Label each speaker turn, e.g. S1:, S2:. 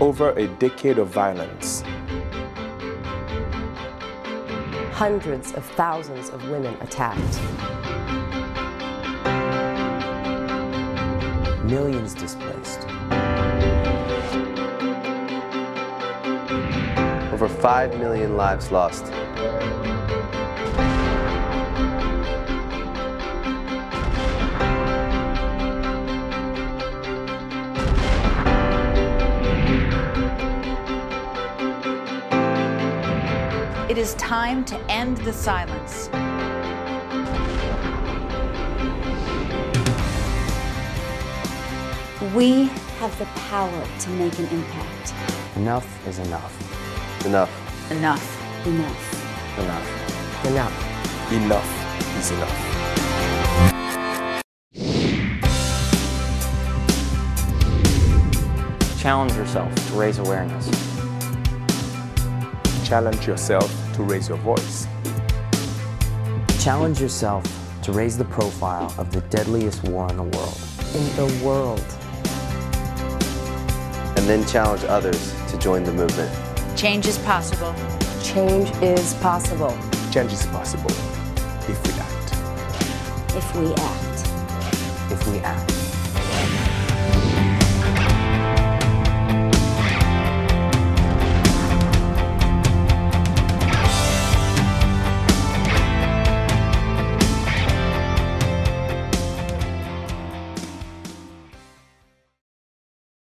S1: over a decade of violence.
S2: Hundreds of thousands of women attacked.
S3: Millions displaced.
S4: Over 5 million lives lost.
S5: It is time to end the silence.
S6: We have the power to make an impact.
S3: Enough is enough.
S4: Enough.
S5: Enough.
S6: Enough.
S3: Enough.
S2: Enough.
S1: Enough is enough.
S3: Challenge yourself to raise awareness.
S1: Challenge yourself to raise your voice.
S3: Challenge yourself to raise the profile of the deadliest war in the world.
S2: In the world.
S4: And then challenge others to join the movement.
S5: Change is possible.
S2: Change is possible.
S1: Change is possible if we act.
S6: If we act.
S3: If we act.